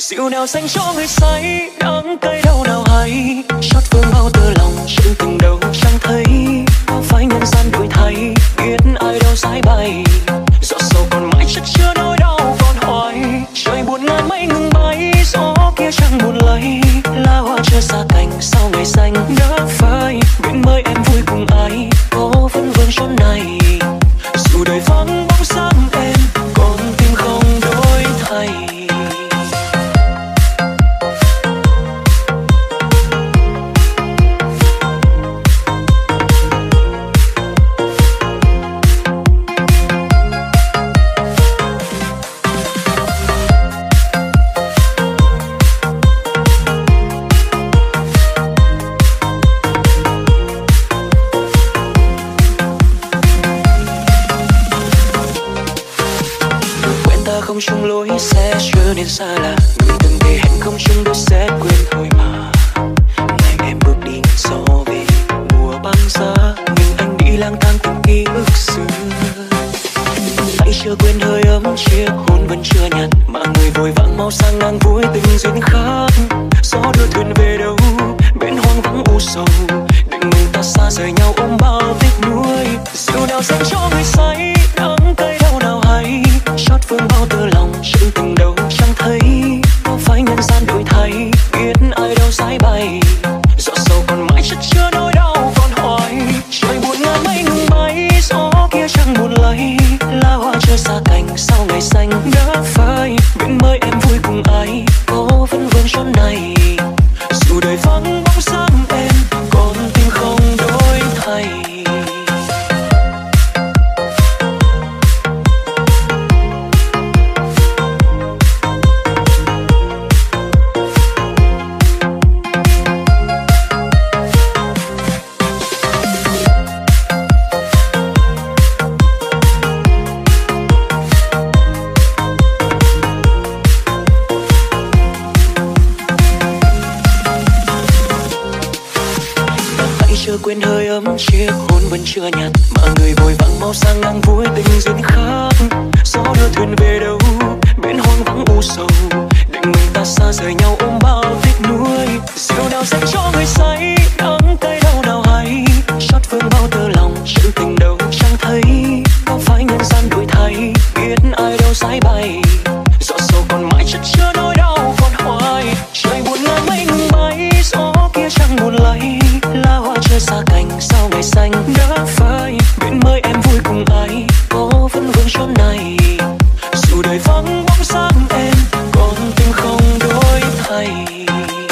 rượu nào dành cho người say, đắng cay đau nào hay. Chót vương bao tơ lòng chân tình đâu chẳng thấy. Phải nhân gian đổi thay, biết ai đâu giải bay gió sâu còn mãi chất chưa nỗi đau còn hoài. Trời buồn ngàn mây ngừng bay, gió kia chẳng buồn lấy lá hoa chưa xa cành sau ngày xanh đã phai. Biển mới em vui cùng ai, có vẫn vương chốn này. Dù đời vắng không chung lối sẽ trở nên xa lạ. Người từng thề hẹn không chung đôi sẽ quên thôi mà. Ngày em bước đi gió về mùa băng giá, nhưng anh đi lang thang từng ký ức xưa. Hãy chưa quên hơi ấm, chiếc hôn vẫn chưa nhạt, mà người vội vã mau sang ngang vui tình duyên khác. Gió đưa thuyền về đâu, bên hoang vắng u sầu. Định mình ta xa rời nhau ôm bao tiếc nuối. Dù nào sẽ cho xanh. Đã phai chưa quên hơi ấm chiếc hôn vẫn chưa nhạt. Mà người vội vàng mau sang ngang vui tình duyên khác. Gió đưa thuyền về đâu, biển hôn vắng u sầu. Định mình ta xa rời nhau ôm bao tiếc nuối. Rượu đào dành cho người say đã me.